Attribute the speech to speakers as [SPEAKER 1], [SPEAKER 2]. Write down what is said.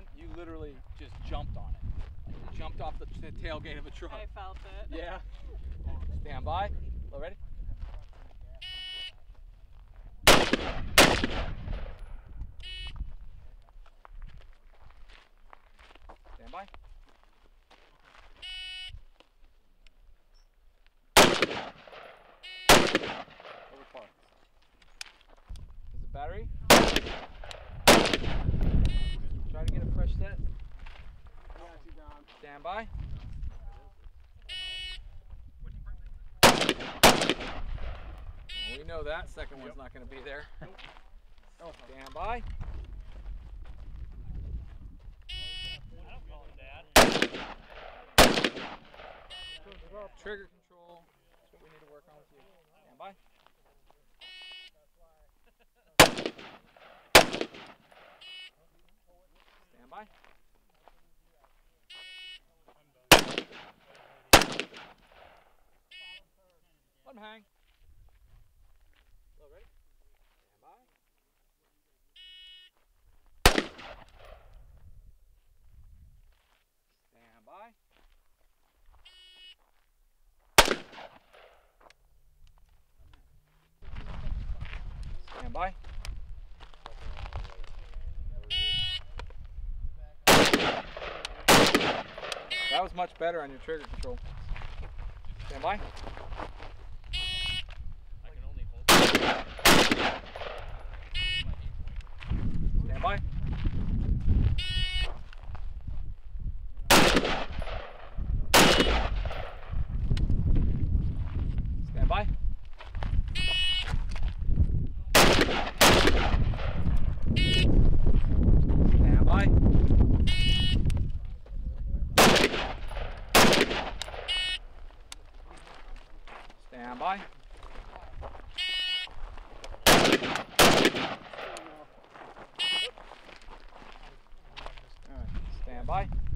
[SPEAKER 1] one, you literally just jumped on it. Like you jumped off the t- tailgate of a truck.
[SPEAKER 2] I felt it.
[SPEAKER 1] Yeah. Stand by. Low ready? Stand by. Over par. Is it battery? Try to get a fresh set. Stand by. We know that second one's not going to be there. Stand by. Trigger control. That's what we need to work on with you. Stand by. Stand by. Let hang. Low, ready? Stand by. Stand by. Stand by. That was much better on your trigger control. Stand by. Stand by. Stand by. Stand by. Stand by. Stand by.